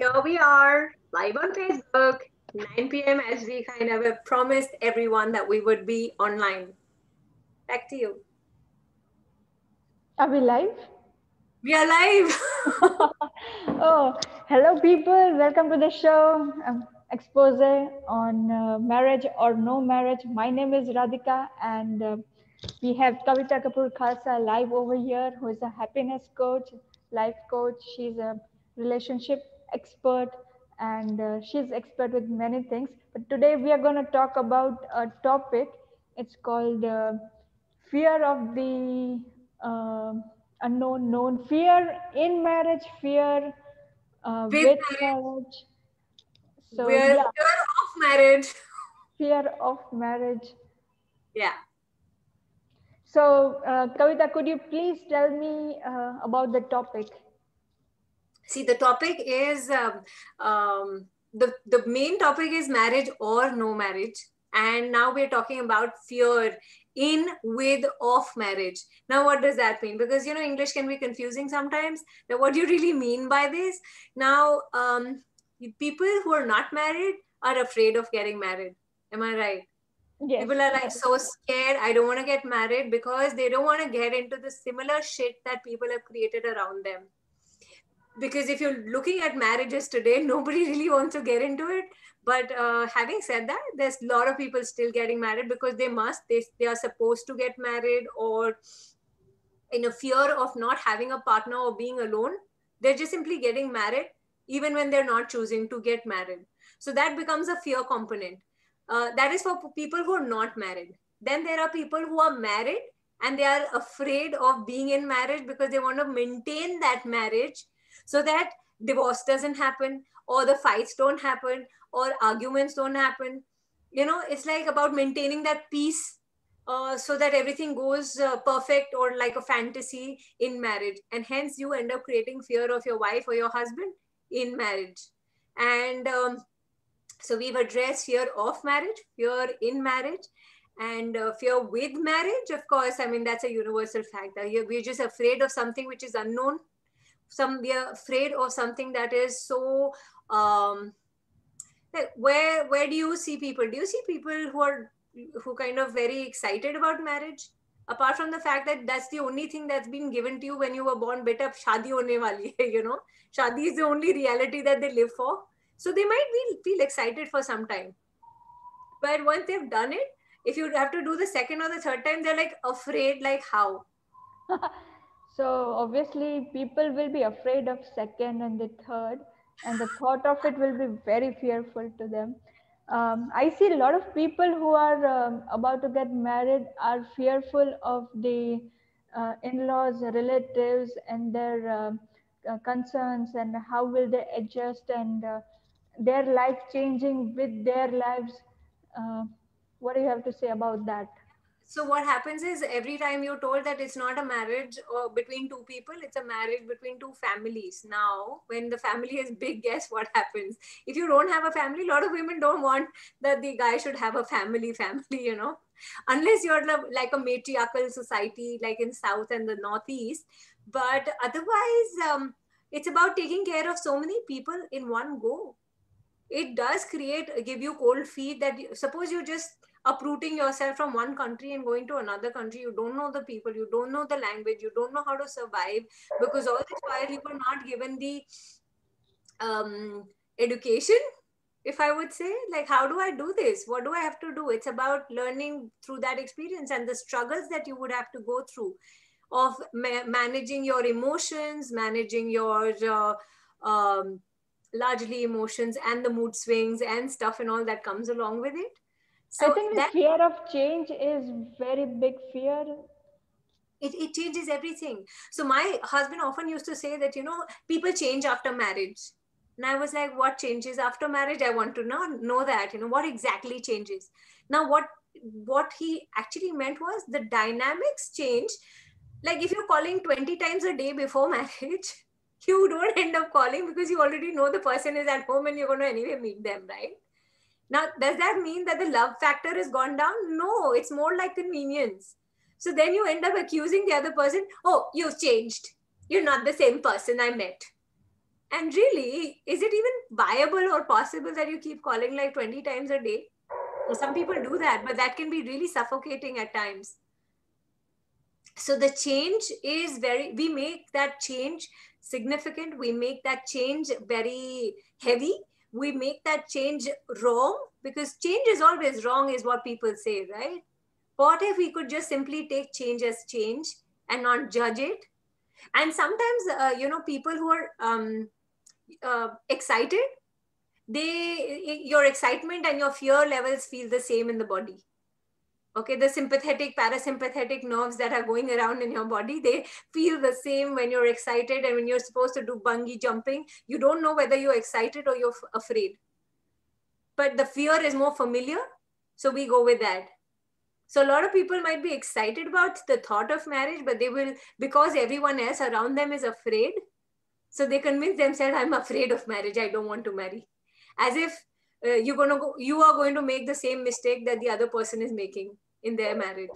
here we are live on Facebook, 9 p.m. as we kind of promised everyone that we would be online. Back to you. Are we live? We are live. oh, hello, people. Welcome to the show. Um, expose on uh, marriage or no marriage. My name is Radhika, and uh, we have Kavita Kapoor Khalsa live over here, who is a happiness coach, life coach. She's a relationship expert, and uh, she's expert with many things. But today we are going to talk about a topic. It's called uh, fear of the uh, unknown known, fear in marriage, fear uh, with, with marriage. So fear, yeah. fear of marriage. Fear of marriage. Yeah. So, uh, Kavita, could you please tell me uh, about the topic? See, the topic is um, um, the the main topic is marriage or no marriage, and now we're talking about fear in with of marriage. Now what does that mean? Because you know english can be confusing sometimes. Now what do you really mean by this? Now um, people who are not married are afraid of getting married. Am i right? Yes. people are like so scared. I don't want to get married because they don't want to get into the similar shit that people have created around them because if you're looking at marriages today, nobody really wants to get into it. But uh, having said that, there's a lot of people still getting married because they must, they, they are supposed to get married or in a fear of not having a partner or being alone. They're just simply getting married even when they're not choosing to get married. So that becomes a fear component. Uh, that is for people who are not married. Then there are people who are married and they are afraid of being in marriage because they want to maintain that marriage so that divorce doesn't happen or the fights don't happen or arguments don't happen. You know it's like about maintaining that peace uh, so that everything goes uh, perfect or like a fantasy in marriage. And hence you end up creating fear of your wife or your husband in marriage. And um, so we've addressed fear of marriage fear in marriage and uh, fear with marriage of course. I mean that's a universal fact. That we're just afraid of something which is unknown some we are afraid of something that is so um where where do you see people? Do you see people who are who kind of very excited about marriage? Apart from the fact that that's the only thing that's been given to you when you were born beta shadi hone wali hai you know? shadi is the only reality that they live for. So they might be, feel excited for some time. But once they've done it if you have to do the second or the third time they're like afraid like how So obviously people will be afraid of second and the third and the thought of it will be very fearful to them. Um, I see a lot of people who are um, about to get married are fearful of the uh, in-laws, relatives, and their uh, uh, concerns and how will they adjust and uh, their life changing with their lives. Uh, what do you have to say about that? So what happens is every time you're told that it's not a marriage or between two people it's a marriage between two families. Now when the family is big guess what happens? If you don't have a family a lot of women don't want that the guy should have a family family you know. Unless you're like a matriarchal society like in south and the northeast. But otherwise um, it's about taking care of so many people in one go. It does create give you cold feet that suppose you just uprooting yourself from one country and going to another country. You don't know the people you don't know the language you don't know how to survive because all this while you were not given the um, education if i would say. Like how do i do this? What do i have to do? It's about learning through that experience and the struggles that you would have to go through of ma- managing your emotions managing your uh, um, largely emotions and the mood swings and stuff and all that comes along with it so I think the fear of change is very big fear. It, it changes everything. So my husband often used to say that, you know, people change after marriage. And I was like, what changes after marriage? I want to know, know that, you know, what exactly changes. Now, what what he actually meant was the dynamics change. Like if you're calling 20 times a day before marriage, you don't end up calling because you already know the person is at home and you're going to anyway meet them, right? Now, does that mean that the love factor has gone down? No, it's more like convenience. So then you end up accusing the other person, oh, you've changed. You're not the same person I met. and really is it even viable or possible that you keep calling like 20 times a day some people do that but that can be really suffocating at times so the change is very we make that change significant we make that change very heavy we make that change wrong because change is always wrong is what people say right? What if we could just simply take change as change and not judge it? And sometimes uh, you know people who are um, uh, excited they your excitement and your fear levels feel the same in the body okay the sympathetic parasympathetic nerves that are going around in your body they feel the same when you're excited and when you're supposed to do bungee jumping. You don't know whether you're excited or you're afraid. But the fear is more familiar so we go with that. So a lot of people might be excited about the thought of marriage but they will because everyone else around them is afraid so they convince themselves i'm afraid of marriage i don't want to marry. As if uh, you're going to go you are going to make the same mistake that the other person is making in their marriage.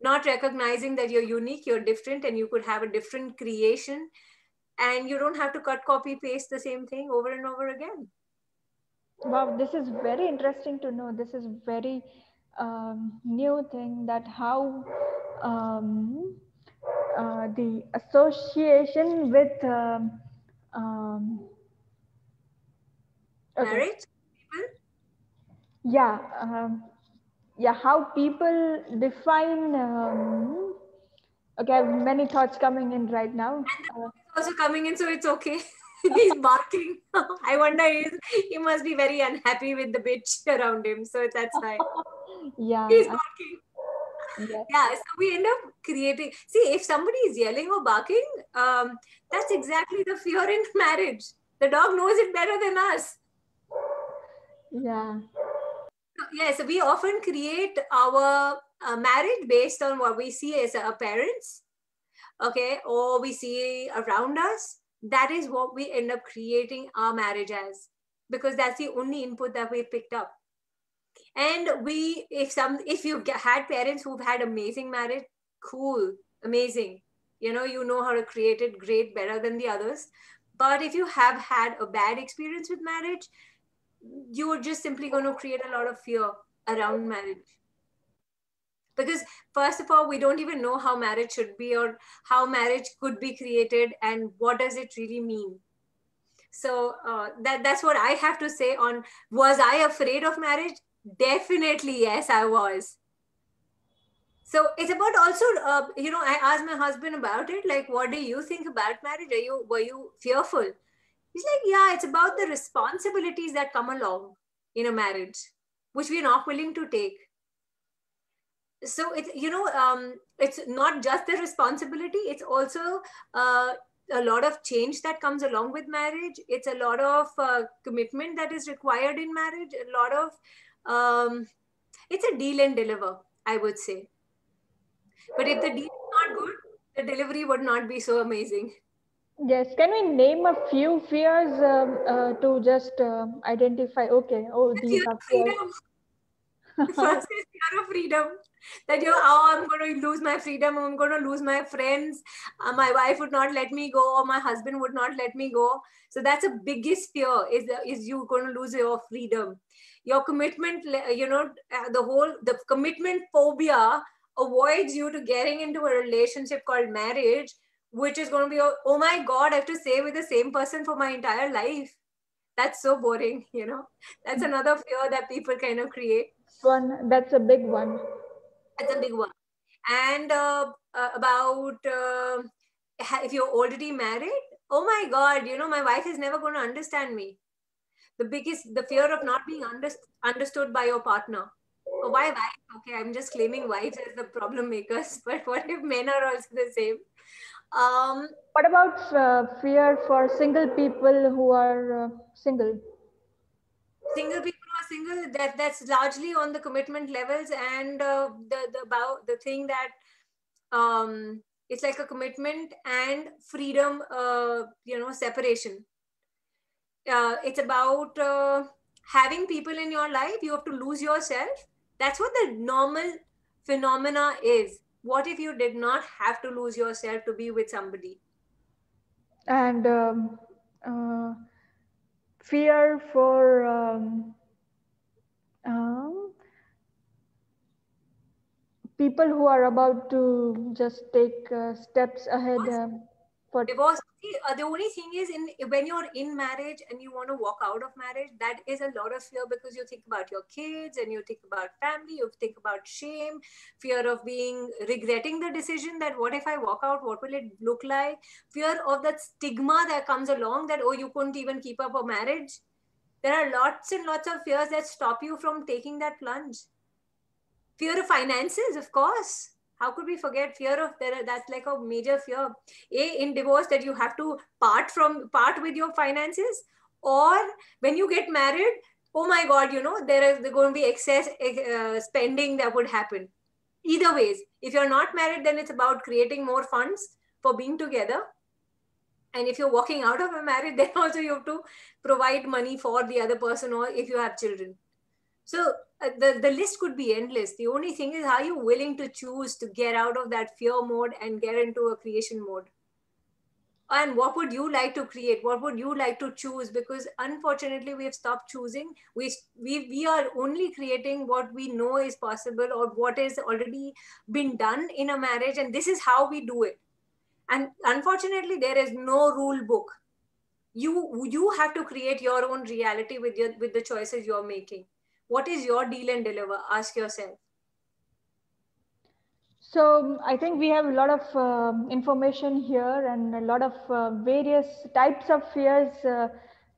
Not recognizing that you're unique you're different and you could have a different creation and you don't have to cut copy paste the same thing over and over again. Wow this is very interesting to know. This is very um, new thing that how um, uh, the association with um, um okay. marriage yeah um, yeah how people define um, okay I have many thoughts coming in right now. Uh, also coming in so it's okay. He's barking. I wonder he must be very unhappy with the bitch around him so that's fine yeah. He's barking. Yeah. yeah so we end up creating see if somebody is yelling or barking um, that's exactly the fear in marriage. The dog knows it better than us. Yeah yes we often create our uh, marriage based on what we see as our parents okay or we see around us. That is what we end up creating our marriage as because that's the only input that we picked up. And we if some if you've had parents who've had amazing marriage cool amazing. You know you know how to create it great better than the others. But if you have had a bad experience with marriage you're just simply going to create a lot of fear around marriage. Because first of all we don't even know how marriage should be or how marriage could be created and what does it really mean. So uh, that that's what i have to say on was i afraid of marriage? Definitely yes i was. So it's about also uh, you know i asked my husband about it like what do you think about marriage? Are you were you fearful He's like, yeah, it's about the responsibilities that come along in a marriage, which we're not willing to take. So it's, you know, um, it's not just the responsibility, it's also uh, a lot of change that comes along with marriage. It's a lot of uh, commitment that is required in marriage, a lot of, um, it's a deal and deliver, I would say. But if the deal is not good, the delivery would not be so amazing. Yes, can we name a few fears um, uh, to just uh, identify? Okay, oh, these are fears. First is fear of freedom. That you, oh, I'm going to lose my freedom. I'm going to lose my friends. Uh, my wife would not let me go, or my husband would not let me go. So that's the biggest fear: is is you going to lose your freedom, your commitment. You know, uh, the whole the commitment phobia avoids you to getting into a relationship called marriage which is going to be oh my god i have to stay with the same person for my entire life. That's so boring you know? That's mm. another fear that people kind of create. One that's a big one. That's a big one. And uh, uh, about uh, if you're already married oh my god you know my wife is never going to understand me. The biggest the fear of not being under, understood by your partner. Oh, why wife okay i'm just claiming wives as the problem makers but what if men are also the same um, what about uh, fear for single people who are uh, single? Single people who are single. That that's largely on the commitment levels and uh, the the about the thing that um, it's like a commitment and freedom. Uh, you know, separation. Uh, it's about uh, having people in your life. You have to lose yourself. That's what the normal phenomena is what if you did not have to lose yourself to be with somebody? And um, uh, fear for um, um, people who are about to just take uh, steps ahead for divorce uh, the only thing is in when you're in marriage and you want to walk out of marriage that is a lot of fear because you think about your kids and you think about family you think about shame fear of being regretting the decision that what if i walk out what will it look like? Fear of that stigma that comes along that oh you couldn't even keep up a marriage. There are lots and lots of fears that stop you from taking that plunge. Fear of finances of course how could we forget fear of there that's like a major fear. A in divorce that you have to part from part with your finances or when you get married oh my god you know there is going to be excess uh, spending that would happen. Either ways if you're not married then it's about creating more funds for being together. And if you're walking out of a marriage then also you have to provide money for the other person or if you have children so uh, the, the list could be endless. The only thing is, are you willing to choose to get out of that fear mode and get into a creation mode? And what would you like to create? What would you like to choose? Because unfortunately, we have stopped choosing. We, we, we are only creating what we know is possible or what has already been done in a marriage. And this is how we do it. And unfortunately, there is no rule book. You, you have to create your own reality with, your, with the choices you're making what is your deal and deliver? Ask yourself. So i think we have a lot of uh, information here and a lot of uh, various types of fears uh,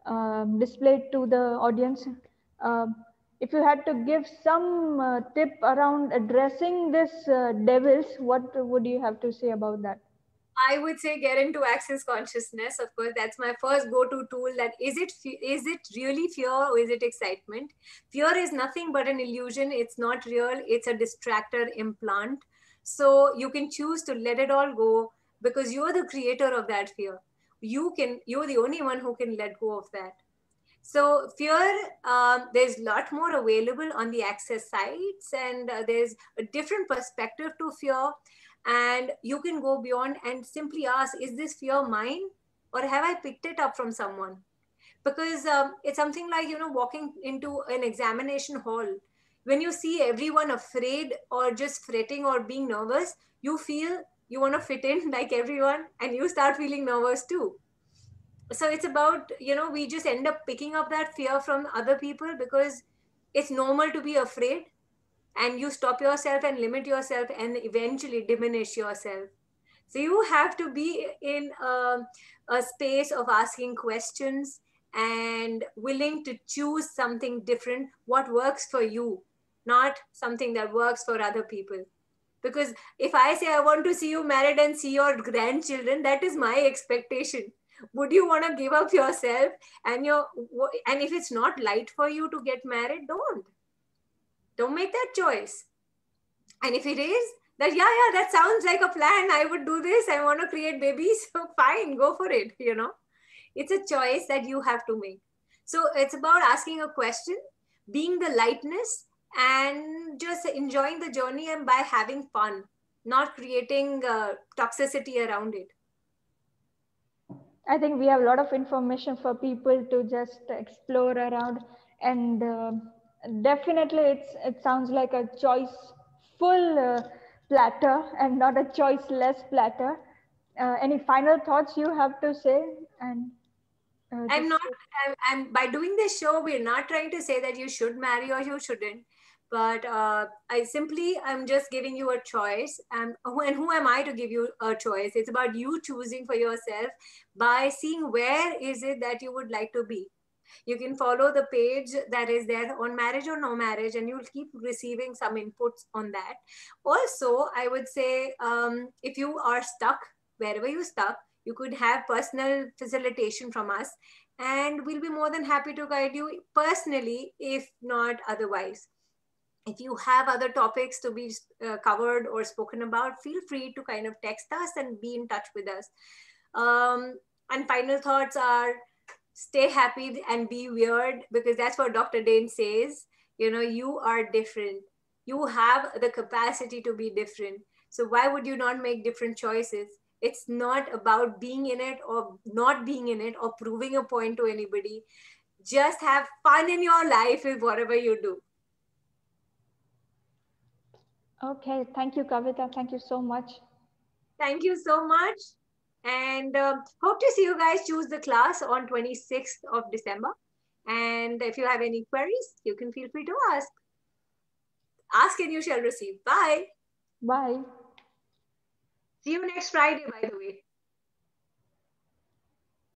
um, displayed to the audience. Um, if you had to give some uh, tip around addressing this uh, devils what would you have to say about that I would say get into access consciousness. Of course, that's my first go-to tool. That is it. Is it really fear or is it excitement? Fear is nothing but an illusion. It's not real. It's a distractor implant. So you can choose to let it all go because you're the creator of that fear. You can. You're the only one who can let go of that. So fear, um, there's a lot more available on the access sites, and uh, there's a different perspective to fear and you can go beyond and simply ask is this fear mine? Or have i picked it up from someone? Because um, it's something like you know walking into an examination hall. When you see everyone afraid or just fretting or being nervous you feel you want to fit in like everyone and you start feeling nervous too. So it's about you know we just end up picking up that fear from other people because it's normal to be afraid and you stop yourself and limit yourself and eventually diminish yourself. So you have to be in a, a space of asking questions and willing to choose something different what works for you not something that works for other people. Because if i say i want to see you married and see your grandchildren that is my expectation. Would you want to give up yourself and your and if it's not light for you to get married don't don't make that choice. And if it is, that yeah, yeah, that sounds like a plan. I would do this. I want to create babies. So fine, go for it. You know, it's a choice that you have to make. So it's about asking a question, being the lightness, and just enjoying the journey and by having fun, not creating uh, toxicity around it. I think we have a lot of information for people to just explore around and. Uh, definitely it's it sounds like a choice full uh, platter and not a choice less platter. Uh, any final thoughts you have to say? And uh, i'm not I'm, I'm, by doing this show we're not trying to say that you should marry or you shouldn't. But uh, i simply i'm just giving you a choice. And and who am i to give you a choice? It's about you choosing for yourself by seeing where is it that you would like to be you can follow the page that is there on marriage or no marriage and you'll keep receiving some inputs on that. Also i would say um, if you are stuck wherever you stuck you could have personal facilitation from us and we'll be more than happy to guide you personally if not otherwise. If you have other topics to be uh, covered or spoken about feel free to kind of text us and be in touch with us. Um, and final thoughts are stay happy and be weird because that's what Dr. Dain says. You know, you are different. You have the capacity to be different. So why would you not make different choices? it's not about being in it or not being in it or proving a point to anybody just have fun in your life with whatever you do okay thank you kavita thank you so much thank you so much and uh, hope to see you guys choose the class on 26th of december. And if you have any queries you can feel free to ask. Ask and you shall receive. Bye. Bye. See you next friday by the way